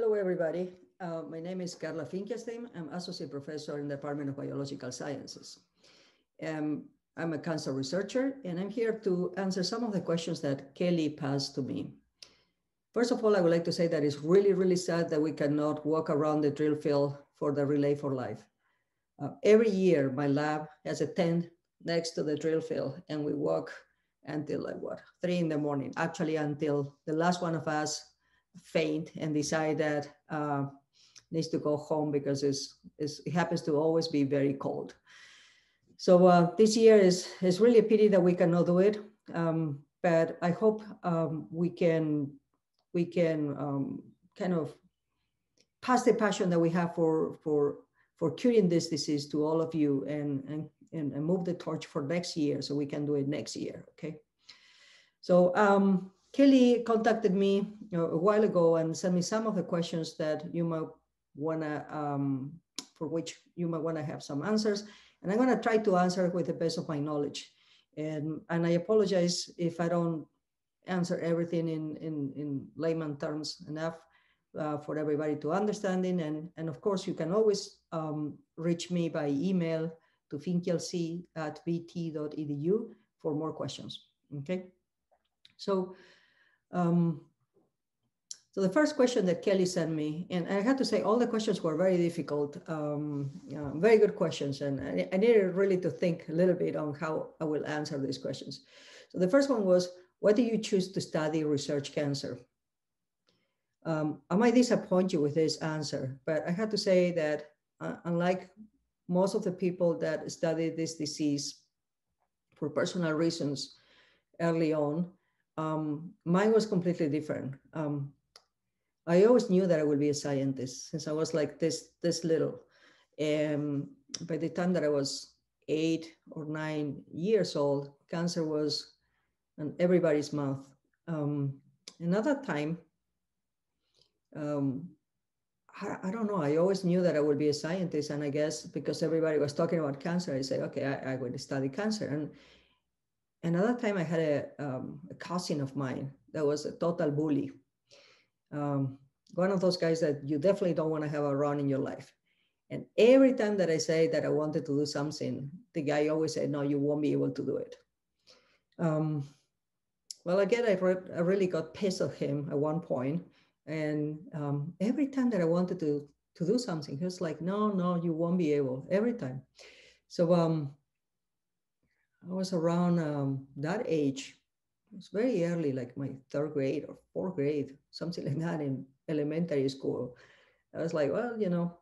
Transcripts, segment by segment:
Hello, everybody. Uh, my name is Carla Finkielstein. I'm Associate Professor in the Department of Biological Sciences. Um, I'm a cancer researcher, and I'm here to answer some of the questions that Kelly passed to me. First of all, I would like to say that it's really, really sad that we cannot walk around the drill field for the Relay for Life. Uh, every year, my lab has a tent next to the drill field, and we walk until like what, three in the morning, actually until the last one of us faint and decide that uh, needs to go home because it's, it's, it happens to always be very cold. So uh, this year is, is really a pity that we cannot do it, um, but I hope um, we can, we can um, kind of pass the passion that we have for, for, for curing this disease to all of you and, and, and, move the torch for next year so we can do it next year, okay? So um, Kelly contacted me a while ago and sent me some of the questions that you might wanna, um, for which you might wanna have some answers. And I'm gonna try to answer with the best of my knowledge. And, and I apologize if I don't answer everything in, in, in layman terms enough uh, for everybody to understanding. And, and of course, you can always um, reach me by email to finkelc at vt.edu for more questions, okay? So um, so the first question that Kelly sent me, and I had to say all the questions were very difficult, um, uh, very good questions, and I, I, needed really to think a little bit on how I will answer these questions. So the first one was, why do you choose to study research cancer? Um, I might disappoint you with this answer, but I had to say that uh, unlike most of the people that study this disease for personal reasons early on, um, mine was completely different. Um, I always knew that I would be a scientist since I was like this this little. And by the time that I was eight or nine years old, cancer was in everybody's mouth. Um, another time, um, I, I, don't know. I always knew that I would be a scientist, and I guess because everybody was talking about cancer, I said, okay, I, I would study cancer. And another time I had a, um, a, cousin of mine that was a total bully. Um, one of those guys that you definitely don't want to have around in your life. And every time that I say that I wanted to do something, the guy always said, no, you won't be able to do it. Um, well, again, I, re I, really got pissed at him at one point. And um, every time that I wanted to, to do something, he was like, no, no, you won't be able, every time. So um, I was around um, that age. It was very early, like my third grade or fourth grade, something like that in elementary school. I was like, well, you know,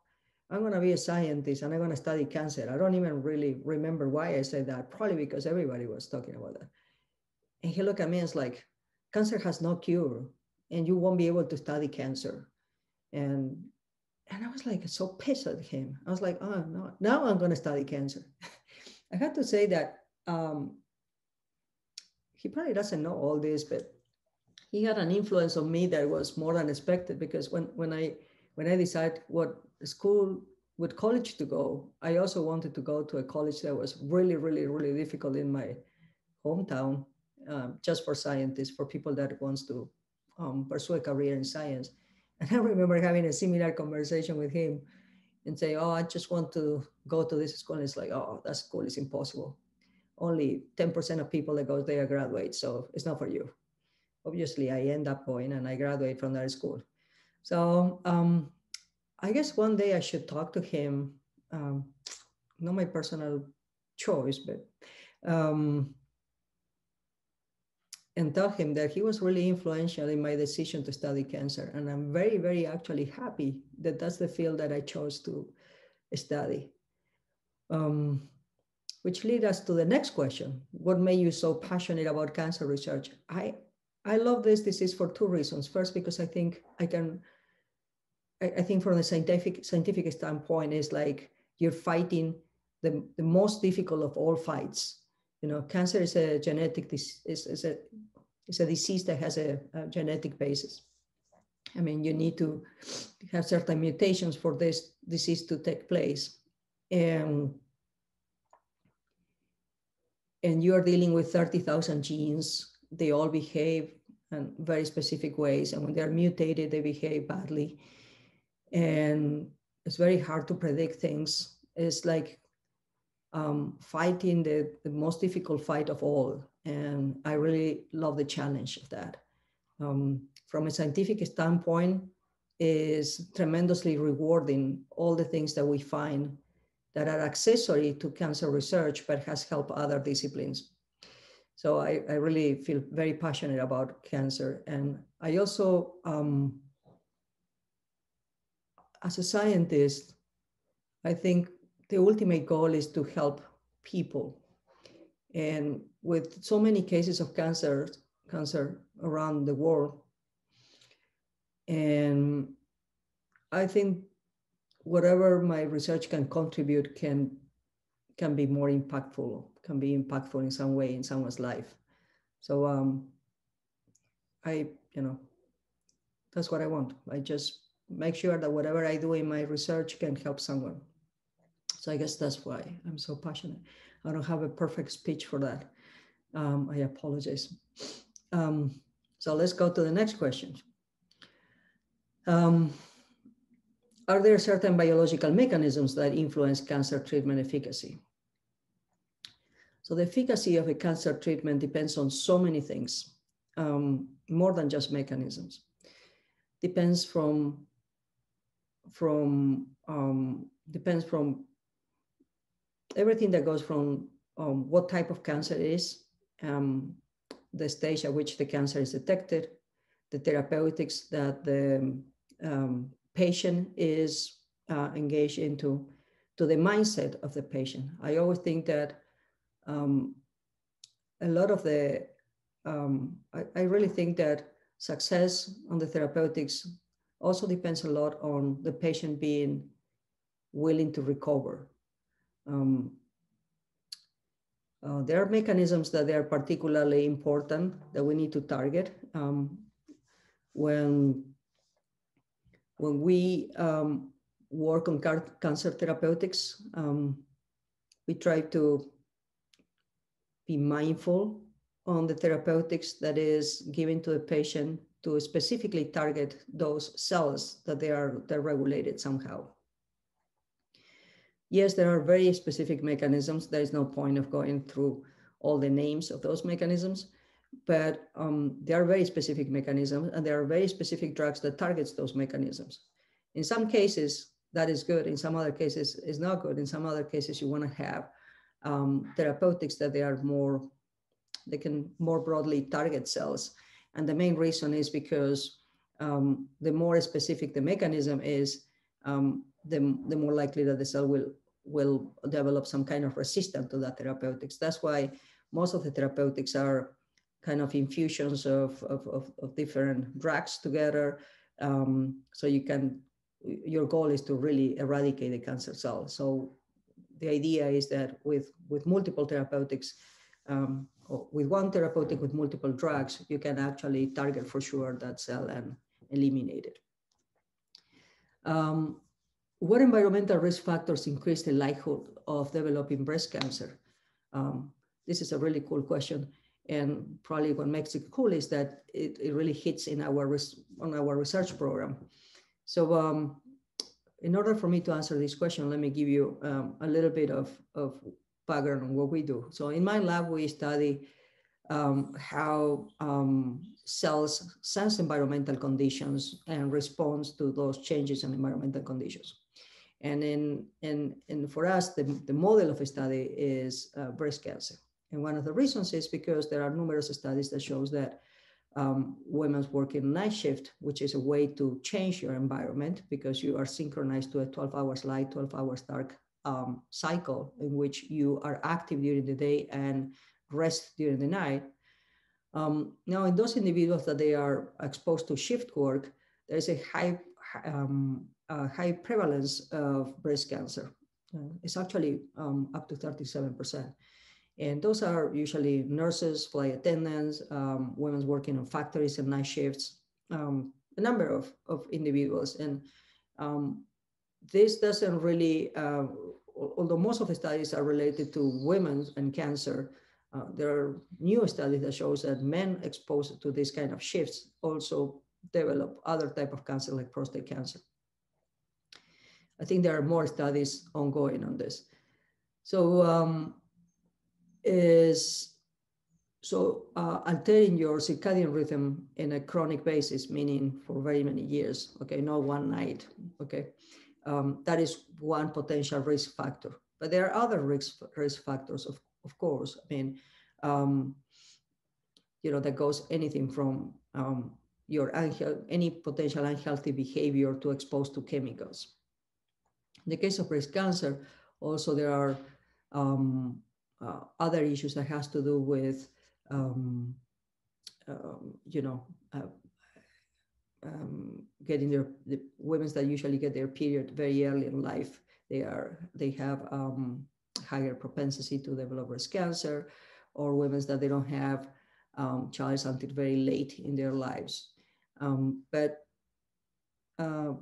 I'm going to be a scientist and I'm going to study cancer. I don't even really remember why I said that, probably because everybody was talking about that. And he looked at me and was like, cancer has no cure and you won't be able to study cancer. And and I was like so pissed at him. I was like, oh no, now I'm going to study cancer. I had to say that um, he probably doesn't know all this, but he had an influence on me that was more than expected because when, when I when I decided what school, what college to go, I also wanted to go to a college that was really, really, really difficult in my hometown, um, just for scientists, for people that wants to um, pursue a career in science. And I remember having a similar conversation with him and say, oh, I just want to go to this school. And it's like, oh, that school is impossible only 10% of people that go there graduate. So it's not for you. Obviously, I end up going and I graduate from that school. So um, I guess one day I should talk to him. Um, not my personal choice, but um, and tell him that he was really influential in my decision to study cancer. And I'm very, very actually happy that that's the field that I chose to study. Um, which lead us to the next question. What made you so passionate about cancer research? I, I love this disease for two reasons. First, because I think I can, I, I think from the scientific, scientific standpoint is like you're fighting the, the most difficult of all fights. You know, cancer is a genetic, is, is a, is a disease that has a, a genetic basis. I mean, you need to have certain mutations for this disease to take place. And and you are dealing with 30,000 genes. They all behave in very specific ways. And when they're mutated, they behave badly. and it's very hard to predict things. It's like um, fighting the, the most difficult fight of all. And I really love the challenge of that. Um, from a scientific standpoint, is tremendously rewarding all the things that we find that are accessory to cancer research, but has helped other disciplines. So I, I really feel very passionate about cancer. And I also, um, as a scientist, I think the ultimate goal is to help people. And with so many cases of cancer, cancer around the world, and I think whatever my research can contribute can can be more impactful, can be impactful in some way in someone's life. So um, I, you know, that's what I want. I just make sure that whatever I do in my research can help someone. So I guess that's why I'm so passionate. I don't have a perfect speech for that. Um, I apologize. Um, so let's go to the next question. Um, are there certain biological mechanisms that influence cancer treatment efficacy? So the efficacy of a cancer treatment depends on so many things, um, more than just mechanisms. Depends from, from um, depends from everything that goes from um, what type of cancer it is, um, the stage at which the cancer is detected, the therapeutics that the um, patient is uh, engaged into, to the mindset of the patient. I always think that um, a lot of the, um, I, I, really think that success on the therapeutics also depends a lot on the patient being willing to recover. Um, uh, there are mechanisms that are particularly important that we need to target. Um, when when we um, work on cancer therapeutics, um, we try to be mindful on the therapeutics that is given to the patient to specifically target those cells that they are they're regulated somehow. Yes, there are very specific mechanisms. There is no point of going through all the names of those mechanisms, but um, there are very specific mechanisms and there are very specific drugs that targets those mechanisms. In some cases, that is good. In some other cases, is not good. In some other cases, you want to have um, therapeutics that they are more, they can more broadly target cells. And the main reason is because um, the more specific the mechanism is, um, the, the more likely that the cell will, will develop some kind of resistance to that therapeutics. That's why most of the therapeutics are kind of infusions of, of, of, of different drugs together. Um, so you can, your goal is to really eradicate the cancer cell. So the idea is that with, with multiple therapeutics, um, with one therapeutic with multiple drugs, you can actually target for sure that cell and eliminate it. Um, what environmental risk factors increase the likelihood of developing breast cancer? Um, this is a really cool question. And probably what makes it cool is that it, it really hits in our on our research program. So um, in order for me to answer this question, let me give you um, a little bit of, of background on what we do. So in my lab, we study um, how um, cells sense environmental conditions and responds to those changes in environmental conditions. And in, in, in for us, the, the model of a study is uh, breast cancer. And one of the reasons is because there are numerous studies that shows that um, women's working night shift, which is a way to change your environment because you are synchronized to a 12 hours light, 12 hours dark um, cycle in which you are active during the day and rest during the night. Um, now, in those individuals that they are exposed to shift work, there's a high, um, a high prevalence of breast cancer. It's actually um, up to 37%. And those are usually nurses, flight attendants, um, women working on factories and night shifts, um, a number of, of individuals. And um, this doesn't really, uh, although most of the studies are related to women and cancer, uh, there are new studies that shows that men exposed to this kind of shifts also develop other type of cancer like prostate cancer. I think there are more studies ongoing on this. So um, is so uh, altering your circadian rhythm in a chronic basis, meaning for very many years, okay, not one night, okay, um, that is one potential risk factor. But there are other risk, risk factors, of, of course. I mean, um, you know, that goes anything from um, your any potential unhealthy behavior to exposed to chemicals. In the case of breast cancer, also there are um, uh, other issues that has to do with, um, um, you know, uh, um, getting their the women that usually get their period very early in life. They are they have um, higher propensity to develop breast cancer, or women that they don't have um, child until very late in their lives. Um, but uh,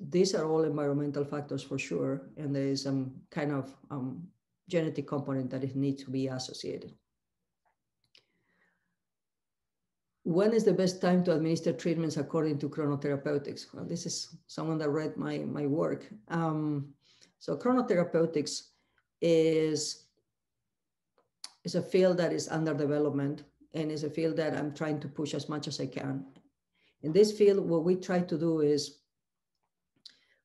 these are all environmental factors for sure, and there is some kind of genetic component that it needs to be associated. When is the best time to administer treatments according to chronotherapeutics? Well, this is someone that read my, my work. Um, so chronotherapeutics is, is a field that is under development and is a field that I'm trying to push as much as I can. In this field, what we try to do is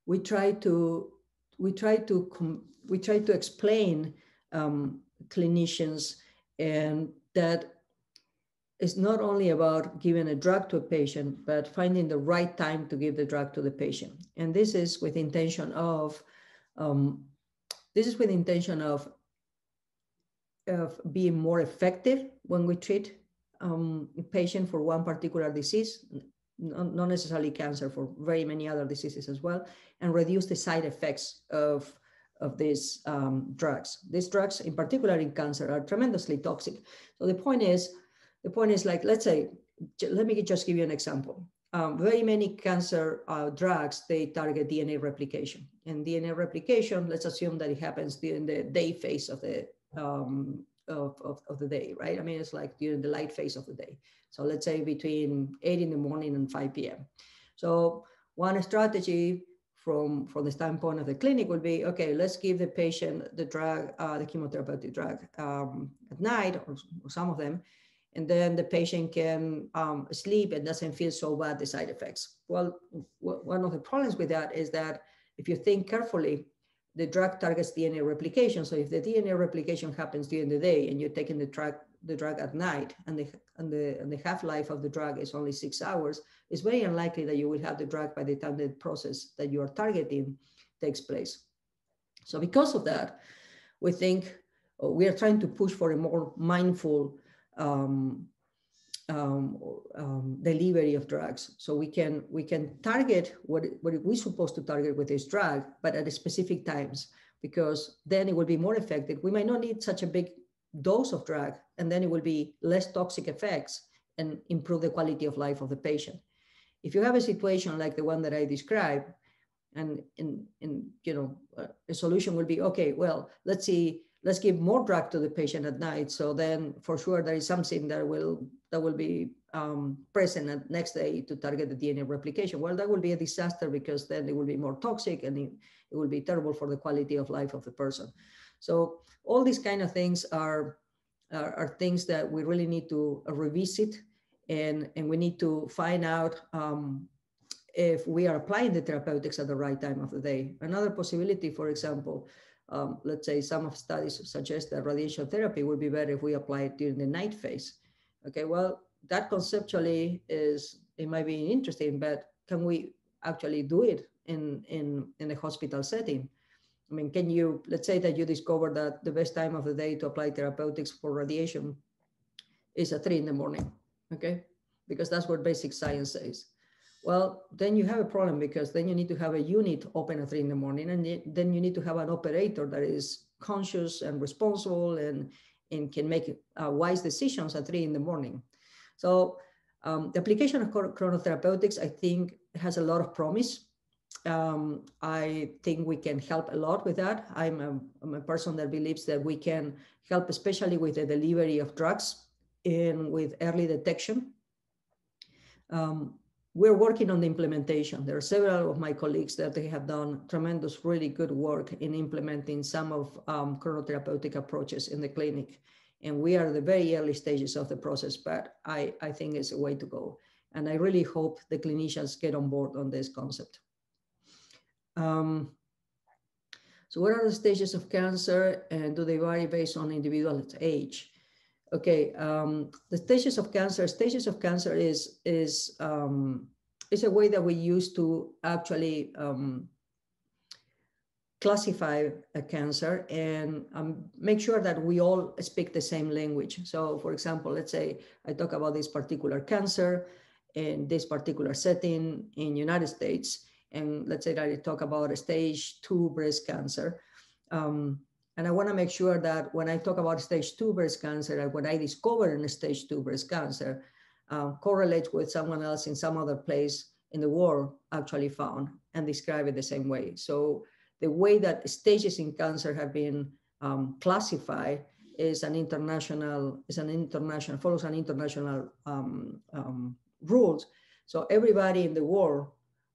we try to we try to we try to explain um, clinicians and that it's not only about giving a drug to a patient, but finding the right time to give the drug to the patient. And this is with intention of, um, this is with intention of, of being more effective when we treat um, a patient for one particular disease, not necessarily cancer, for very many other diseases as well, and reduce the side effects of of these um, drugs. These drugs, in particular in cancer, are tremendously toxic. So the point is, the point is like, let's say, let me just give you an example. Um, very many cancer uh, drugs, they target DNA replication. And DNA replication, let's assume that it happens during the day phase of the um, of, of, of, the day, right? I mean, it's like during the light phase of the day. So let's say between 8 in the morning and 5 p.m. So one strategy from, from the standpoint of the clinic would be, okay, let's give the patient the drug, uh, the chemotherapeutic drug um, at night, or, or, some of them, and then the patient can um, sleep and doesn't feel so bad, the side effects. Well, one of the problems with that is that if you think carefully, the drug targets DNA replication. So if the DNA replication happens during the day and you're taking the drug, the drug at night and the, and the, and the half-life of the drug is only six hours, it's very unlikely that you will have the drug by the time the process that you are targeting takes place. So because of that, we think uh, we are trying to push for a more mindful um, um, um, delivery of drugs. So we can we can target what what we're supposed to target with this drug, but at specific times, because then it will be more effective. We might not need such a big dose of drug, and then it will be less toxic effects and improve the quality of life of the patient. If you have a situation like the one that I described, and in, in you know, a solution will be, okay, well, let's see, let's give more drug to the patient at night. So then for sure there is something that will, that will be um, present next day to target the DNA replication. Well, that will be a disaster because then it will be more toxic and it, it will be terrible for the quality of life of the person. So all these kind of things are, are, are things that we really need to revisit and, and we need to find out um, if we are applying the therapeutics at the right time of the day. Another possibility, for example, um, let's say some of studies suggest that radiation therapy would be better if we apply it during the night phase. Okay, well, that conceptually is, it might be interesting, but can we actually do it in, in, in the hospital setting? I mean, can you, let's say that you discover that the best time of the day to apply therapeutics for radiation is at three in the morning okay? Because that's what basic science says. Well, then you have a problem because then you need to have a unit open at three in the morning, and then you need to have an operator that is conscious and responsible and, and can make uh, wise decisions at three in the morning. So um, the application of chronotherapeutics, I think, has a lot of promise. Um, I think we can help a lot with that. I'm a, I'm a person that believes that we can help, especially with the delivery of drugs and with early detection. Um, we're working on the implementation. There are several of my colleagues that they have done tremendous, really good work in implementing some of um, chronotherapeutic approaches in the clinic. And we are the very early stages of the process, but I, I think it's a way to go. And I really hope the clinicians get on board on this concept. Um, so what are the stages of cancer and do they vary based on individual age? Okay, um, the stages of cancer, stages of cancer is, is, um, is a way that we use to actually um, classify a cancer and um, make sure that we all speak the same language. So for example, let's say I talk about this particular cancer in this particular setting in United States, and let's say that I talk about stage two breast cancer. Um, and I want to make sure that when I talk about stage two breast cancer, and what I discover in stage two breast cancer uh, correlates with someone else in some other place in the world actually found and describe it the same way. So the way that stages in cancer have been um, classified is an international, is an international, follows an international um, um, rules. So everybody in the world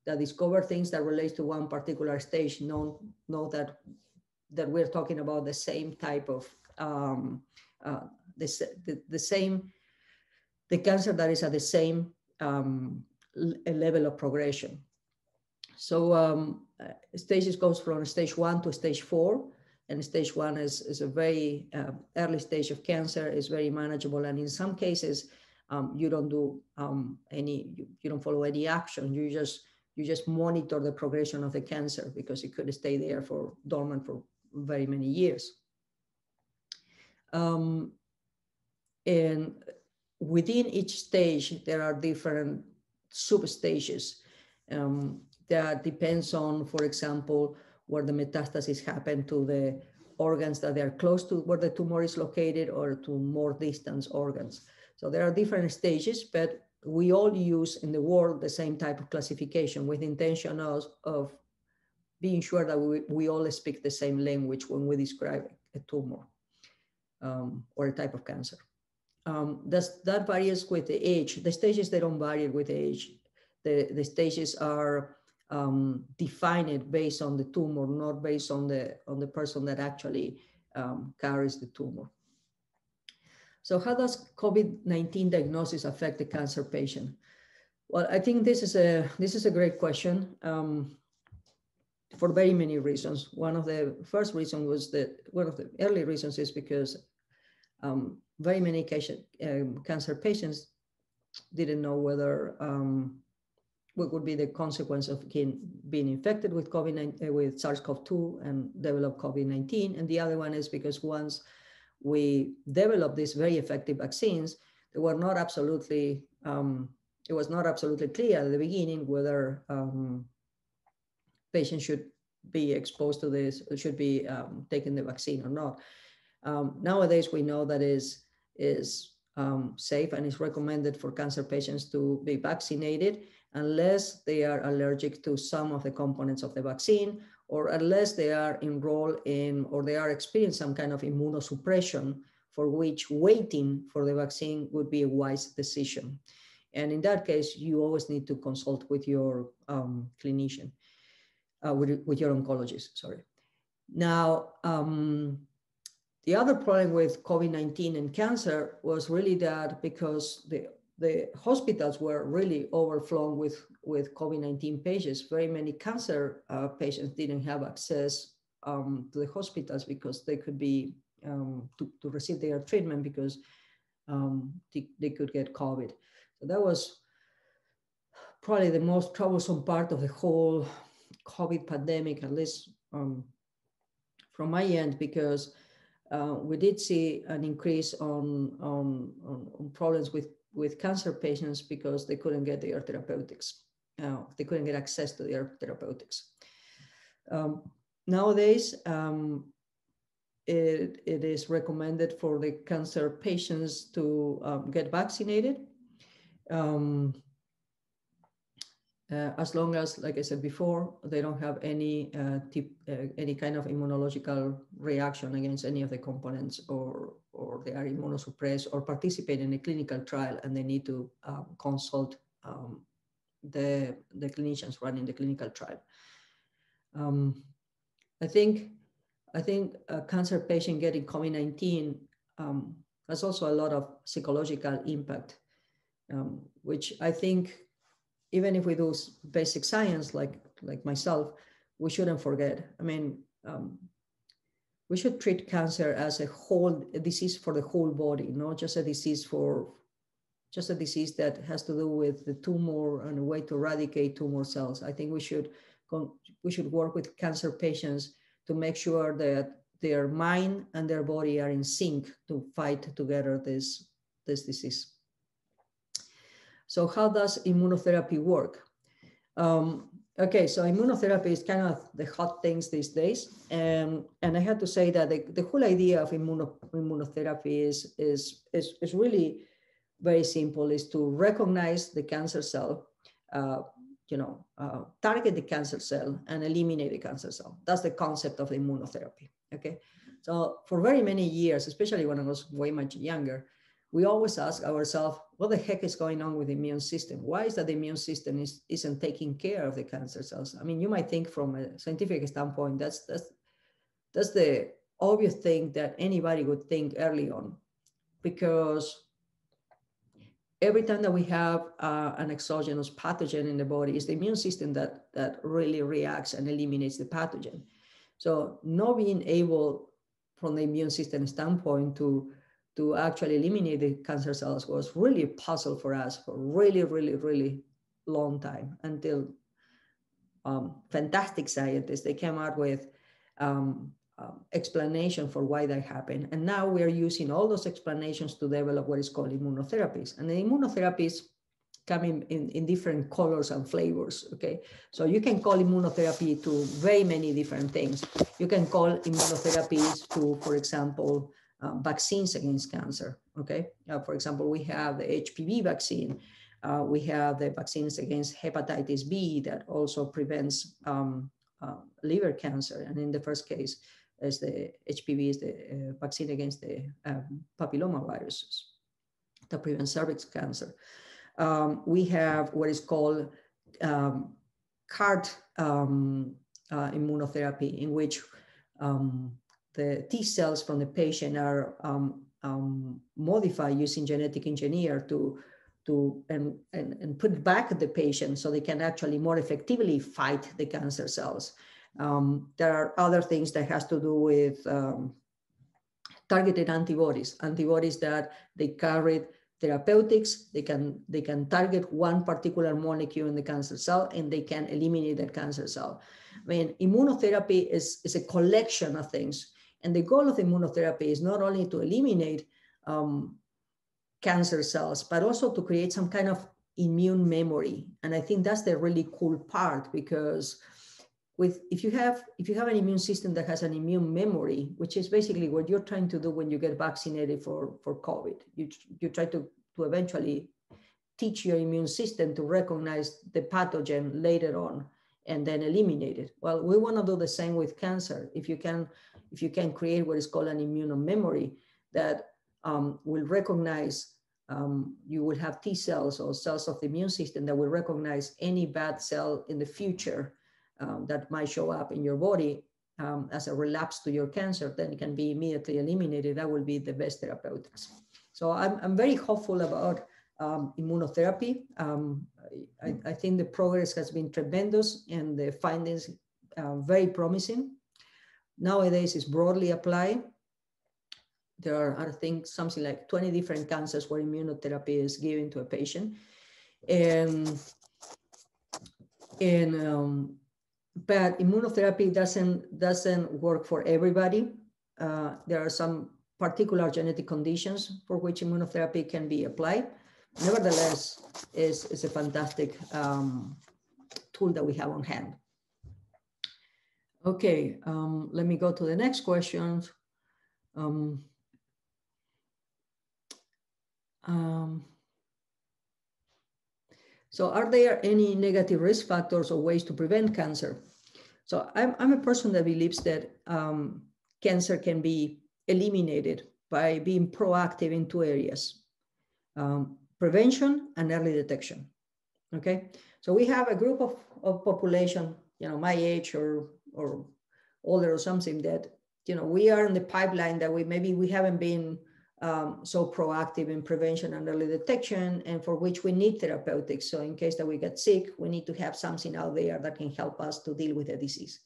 that discover things that relates to one particular stage know, know that that we're talking about the same type of um, uh, this, the, the same the cancer that is at the same um, level of progression. So um, uh, stages goes from stage one to stage four, and stage one is, is a very uh, early stage of cancer, is very manageable, and in some cases, um, you don't do um, any, you, you, don't follow any action. You just you just monitor the progression of the cancer because it could stay there for dormant for very many years. Um, and within each stage, there are different substages um, that depends on, for example, where the metastasis happen to the organs that they are close to where the tumor is located or to more distant organs. So there are different stages, but we all use in the world the same type of classification with intention of, of being sure that we, we all speak the same language when we describe a tumor um, or a type of cancer. Um, that varies with the age. The stages, they don't vary with age. The, the stages are um, defined based on the tumor, not based on the, on the person that actually um, carries the tumor. So how does COVID-19 diagnosis affect the cancer patient? Well, I think this is a, this is a great question. Um, for very many reasons. One of the first reasons was that one of the early reasons is because um, very many um, cancer patients didn't know whether um, what would be the consequence of being, infected with COVID with SARS-CoV-2 and develop COVID-19. And the other one is because once we developed these very effective vaccines, they were not absolutely, um, it was not absolutely clear at the beginning whether um, patients should be exposed to this, should be um, taking the vaccine or not. Um, nowadays, we know that is is um, safe and is recommended for cancer patients to be vaccinated unless they are allergic to some of the components of the vaccine or unless they are enrolled in or they are experiencing some kind of immunosuppression for which waiting for the vaccine would be a wise decision. And in that case, you always need to consult with your um, clinician uh, with, with your oncologist, sorry. Now, um, the other problem with COVID-19 and cancer was really that because the, the hospitals were really overflown with, with COVID-19 patients, very many cancer uh, patients didn't have access um, to the hospitals because they could be, um, to, to receive their treatment because um, they, they could get COVID. So that was probably the most troublesome part of the whole COVID pandemic, at least um, from my end, because uh, we did see an increase on, on, on, problems with, with cancer patients because they couldn't get their therapeutics. Uh, they couldn't get access to their therapeutics. Um, nowadays, um, it, it is recommended for the cancer patients to um, get vaccinated. Um, uh, as long as, like I said before, they don't have any uh, tip, uh, any kind of immunological reaction against any of the components, or or they are immunosuppressed, or participate in a clinical trial, and they need to um, consult um, the, the clinicians running the clinical trial. Um, I think I think a cancer patient getting COVID-19 um, has also a lot of psychological impact, um, which I think even if we do basic science like like myself, we shouldn't forget. I mean, um, we should treat cancer as a whole a disease for the whole body, not just a disease for just a disease that has to do with the tumor and a way to eradicate tumor cells. I think we should we should work with cancer patients to make sure that their mind and their body are in sync to fight together this, this disease. So how does immunotherapy work? Um, okay, so immunotherapy is kind of the hot things these days. And, and I had to say that the, the whole idea of immuno, immunotherapy is, is, is, is really very simple, is to recognize the cancer cell, uh, you know, uh, target the cancer cell and eliminate the cancer cell. That's the concept of immunotherapy. Okay. So for very many years, especially when I was way much younger, we always ask ourselves, what the heck is going on with the immune system? Why is that the immune system is, isn't taking care of the cancer cells? I mean, you might think from a scientific standpoint, that's, that's, that's the obvious thing that anybody would think early on, because every time that we have uh, an exogenous pathogen in the body, it's the immune system that, that really reacts and eliminates the pathogen. So not being able from the immune system standpoint to, to actually eliminate the cancer cells was really a puzzle for us for really, really, really long time until um, fantastic scientists, they came out with um, um, explanation for why that happened. And now we are using all those explanations to develop what is called immunotherapies. And the immunotherapies come in, in, in, different colors and flavors, okay? So you can call immunotherapy to very many different things. You can call immunotherapies to, for example, uh, vaccines against cancer, okay? Uh, for example, we have the HPV vaccine. Uh, we have the vaccines against hepatitis B that also prevents um, uh, liver cancer. And in the first case, as the HPV is the uh, vaccine against the um, papilloma viruses that prevent cervix cancer. Um, we have what is called um, CAR-T um, uh, immunotherapy, in which um, the T cells from the patient are um, um, modified using genetic engineer to to and, and, and put back the patient so they can actually more effectively fight the cancer cells. Um, there are other things that has to do with um, targeted antibodies, antibodies that they carry therapeutics, they can, they can target one particular molecule in the cancer cell and they can eliminate that cancer cell. I mean, immunotherapy is, is a collection of things. And the goal of immunotherapy is not only to eliminate um, cancer cells, but also to create some kind of immune memory. And I think that's the really cool part because with if you have if you have an immune system that has an immune memory, which is basically what you're trying to do when you get vaccinated for for COVID, you you try to to eventually teach your immune system to recognize the pathogen later on and then eliminate it. Well, we want to do the same with cancer. If you can if you can create what is called an immune memory that um, will recognize um, you will have T cells or cells of the immune system that will recognize any bad cell in the future um, that might show up in your body um, as a relapse to your cancer, then it can be immediately eliminated. That will be the best therapeutics. So I'm, I'm very hopeful about um, immunotherapy. Um, I, I, think the progress has been tremendous and the findings are very promising. Nowadays it's broadly applied. There are, I think, something like 20 different cancers where immunotherapy is given to a patient. And, and um, but immunotherapy doesn't doesn't work for everybody. Uh, there are some particular genetic conditions for which immunotherapy can be applied. Nevertheless, is is a fantastic um, tool that we have on hand. Okay, um, let me go to the next question. Um, um, so are there any negative risk factors or ways to prevent cancer? So I'm, I'm a person that believes that um, cancer can be eliminated by being proactive in two areas, um, prevention and early detection. Okay, so we have a group of, of population, you know, my age or or older or something that you know we are in the pipeline that we maybe we haven't been um, so proactive in prevention and early detection and for which we need therapeutics. So in case that we get sick, we need to have something out there that can help us to deal with the disease.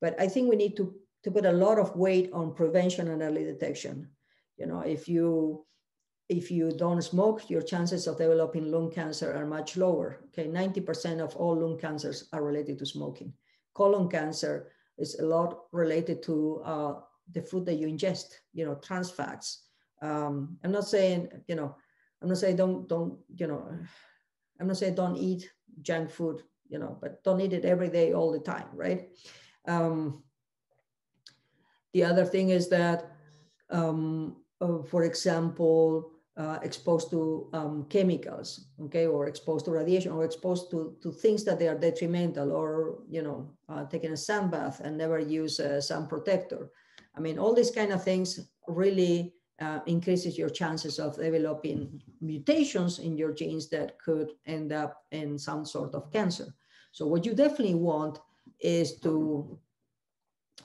But I think we need to, to put a lot of weight on prevention and early detection. You know, if you if you don't smoke, your chances of developing lung cancer are much lower. Okay, 90% of all lung cancers are related to smoking. Colon cancer is a lot related to uh, the food that you ingest, you know, trans fats. Um, I'm not saying, you know, I'm not saying don't, don't, you know, I'm not saying don't eat junk food, you know, but don't eat it every day, all the time, right? Um, the other thing is that, um, uh, for example, uh, exposed to um, chemicals, okay, or exposed to radiation, or exposed to, to things that they are detrimental, or you know, uh, taking a sun bath and never use a sun protector. I mean, all these kind of things really uh, increases your chances of developing mutations in your genes that could end up in some sort of cancer. So what you definitely want is to,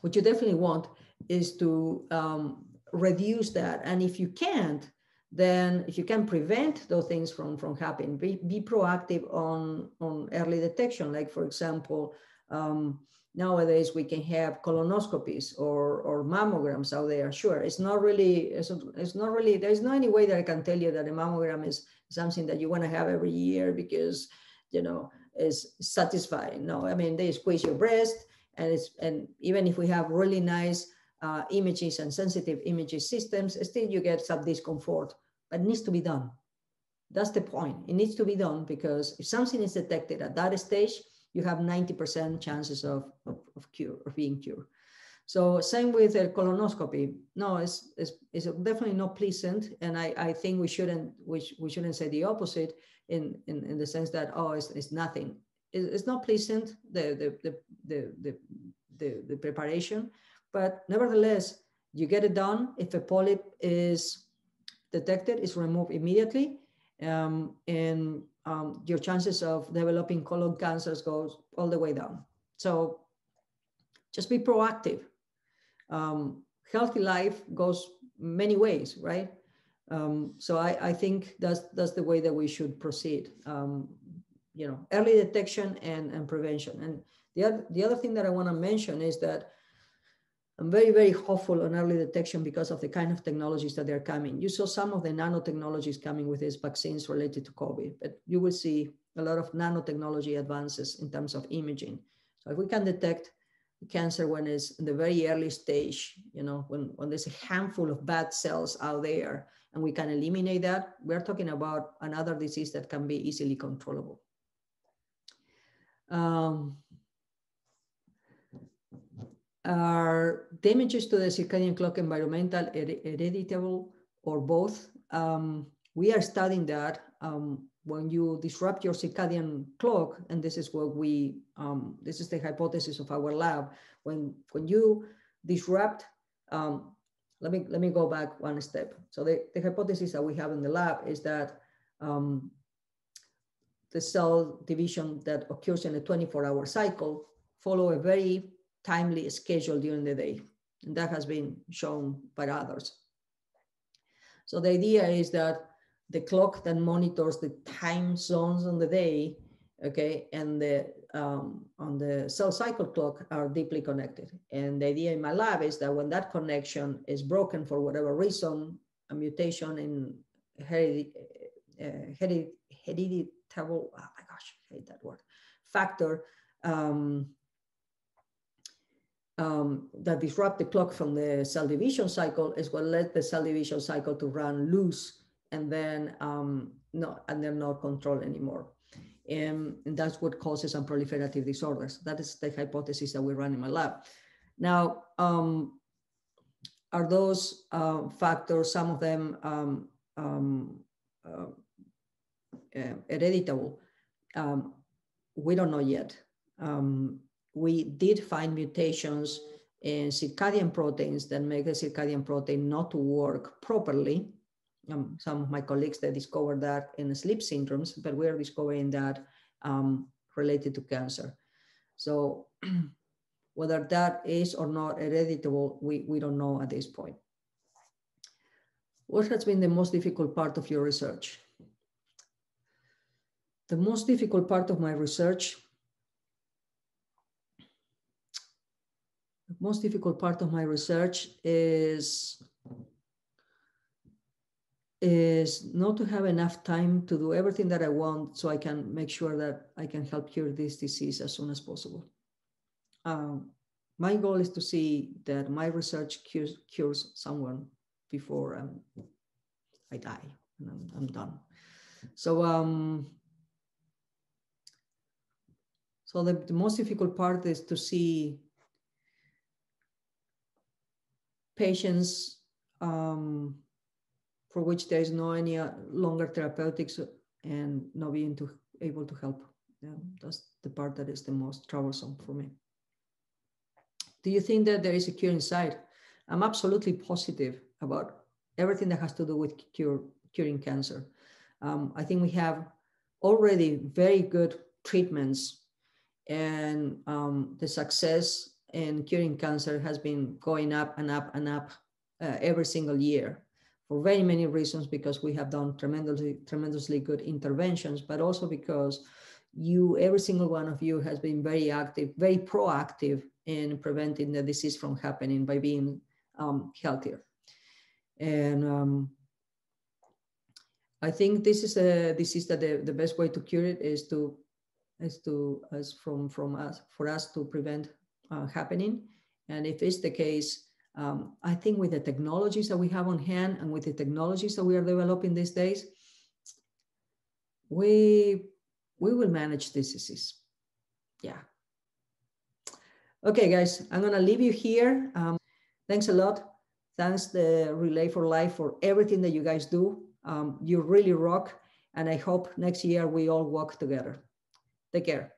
what you definitely want is to um, reduce that. And if you can't, then if you can prevent those things from, from happening, be, be proactive on, on early detection. Like for example, um, nowadays we can have colonoscopies or, or mammograms out there. Sure, it's not really, it's, it's not really, there's no any way that I can tell you that a mammogram is something that you want to have every year because, you know, is satisfying. No, I mean, they squeeze your breast and it's, and even if we have really nice uh, images and sensitive images systems, still you get some discomfort but it needs to be done. That's the point. It needs to be done because if something is detected at that stage, you have 90% chances of, of, of cure, of being cured. So same with a colonoscopy. No, it's, it's, it's definitely not pleasant. And I, I think we shouldn't, we, we shouldn't say the opposite in, in, in the sense that, oh, it's, it's nothing. It, it's not pleasant, the, the, the, the, the, the preparation, but nevertheless, you get it done. If a polyp is detected it's removed immediately. Um, and um, your chances of developing colon cancers goes all the way down. So just be proactive. Um, healthy life goes many ways, right? Um, so I, I, think that's that's the way that we should proceed. Um, you know, early detection and, and prevention. And the other, the other thing that I want to mention is that I'm very, very hopeful on early detection because of the kind of technologies that are coming. You saw some of the nanotechnologies coming with these vaccines related to COVID, but you will see a lot of nanotechnology advances in terms of imaging. So if we can detect cancer when it's in the very early stage, you know, when, when there's a handful of bad cells out there and we can eliminate that, we're talking about another disease that can be easily controllable. Um, are damages to the circadian clock environmental, hereditable, or both? Um, we are studying that um, when you disrupt your circadian clock, and this is what we, um, this is the hypothesis of our lab. When when you disrupt, um, let me let me go back one step. So the, the hypothesis that we have in the lab is that um, the cell division that occurs in a 24-hour cycle follow a very timely schedule during the day. And that has been shown by others. So the idea is that the clock that monitors the time zones on the day, okay, and the um, on the cell cycle clock are deeply connected. And the idea in my lab is that when that connection is broken for whatever reason, a mutation in hereditary, uh, hereditable, oh my gosh, I hate that word, factor um, um, that disrupt the clock from the cell division cycle is what led the cell division cycle to run loose and then um, not and then not controlled anymore. And, and, that's what causes some proliferative disorders. That is the hypothesis that we run in my lab. Now, um, are those uh, factors, some of them um, um, uh, uh, hereditable? Um, we don't know yet. We did find mutations in circadian proteins that make the circadian protein not work properly. Um, some of my colleagues, they discovered that in sleep syndromes, but we're discovering that um, related to cancer. So whether that is or not hereditable, we, we don't know at this point. What has been the most difficult part of your research? The most difficult part of my research, most difficult part of my research is is not to have enough time to do everything that I want so I can make sure that I can help cure this disease as soon as possible. Um, my goal is to see that my research cures, cures someone before um, I die and I'm, I'm done. So, um, so the, the most difficult part is to see patients um, for which there is no any uh, longer therapeutics and not being to, able to help. Yeah, that's the part that is the most troublesome for me. Do you think that there is a cure inside? I'm absolutely positive about everything that has to do with cure, curing cancer. Um, I think we have already very good treatments, and um, the success in curing cancer has been going up and up and up uh, every single year for very many reasons because we have done tremendously tremendously good interventions but also because you every single one of you has been very active very proactive in preventing the disease from happening by being um, healthier. And um, i think this is a disease that the, the best way to cure it is to is to as from from us for us to prevent uh, happening and if it's the case um, I think with the technologies that we have on hand and with the technologies that we are developing these days, we, we will manage this disease. Yeah. Okay, guys, I'm gonna leave you here. Um, thanks a lot. Thanks the Relay for Life for everything that you guys do. Um, you really rock. And I hope next year we all walk together. Take care.